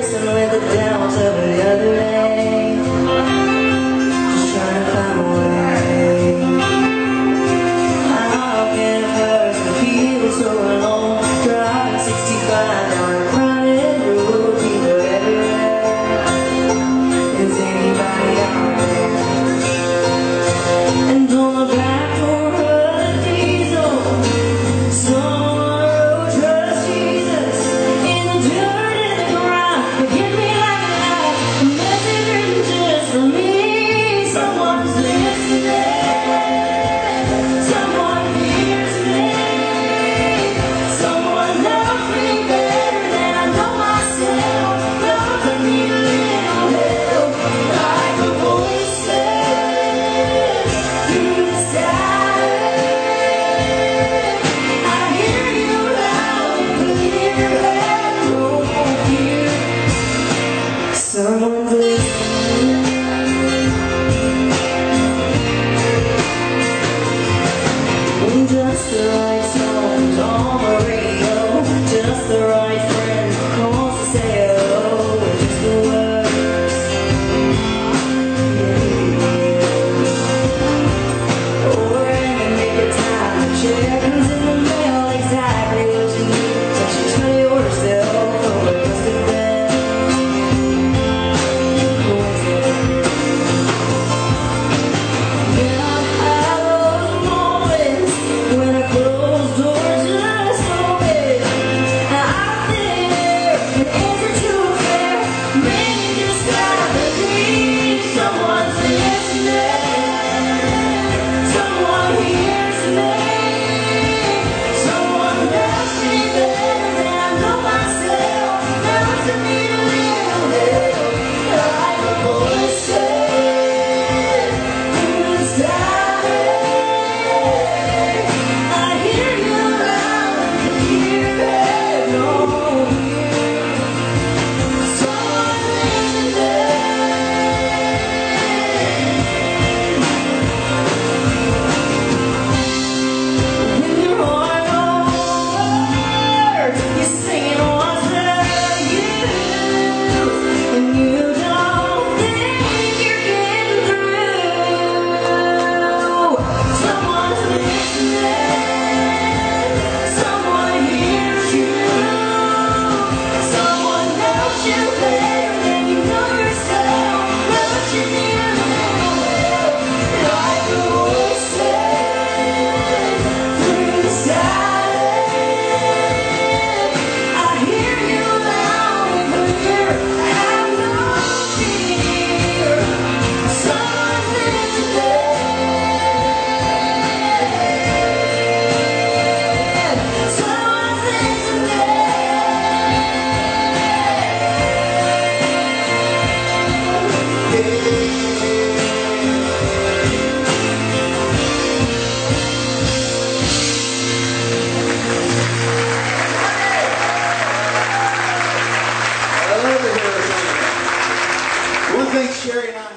nuestro nuevo Like someone's on think Sherry and I